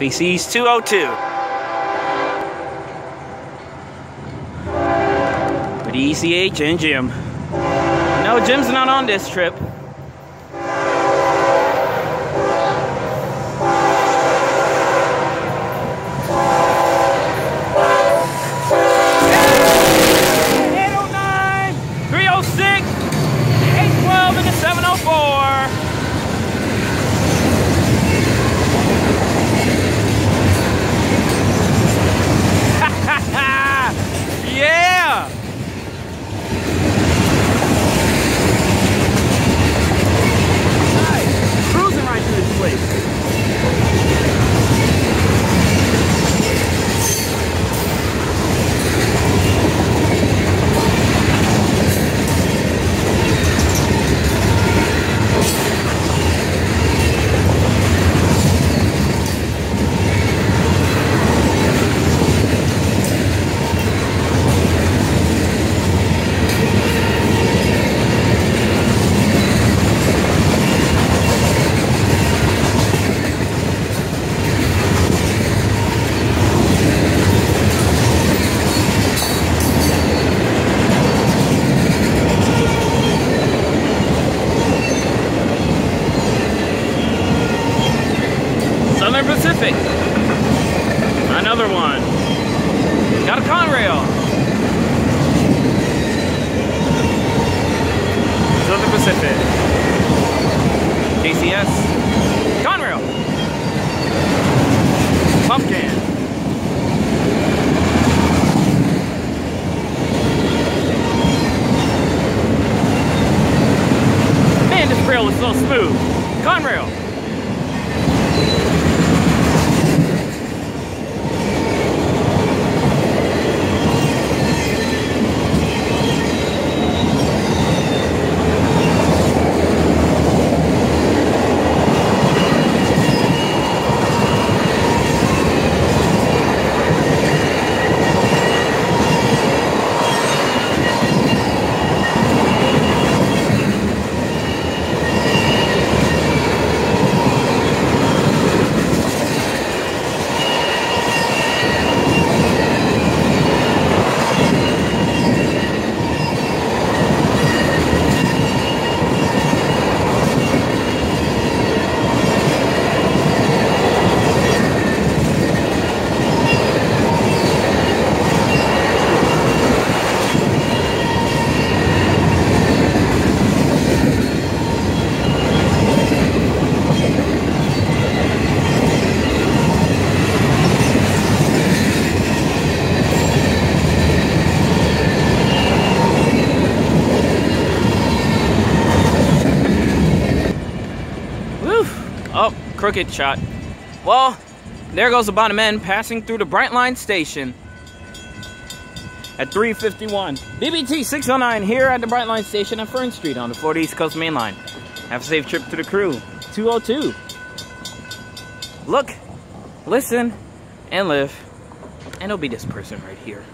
FEC's 202. With ECH and Jim. No, Jim's not on this trip. Pacific. Another one. Got a Conrail. Southern Pacific. KCS. Conrail. Pumpkin. Man, this rail is so smooth. Conrail. Oh, crooked shot. Well, there goes the bottom end passing through the Brightline station at 351. BBT 609 here at the Brightline station at Fern Street on the Florida East Coast Main Line. Have a safe trip to the crew. 202. Look, listen, and live. And it'll be this person right here.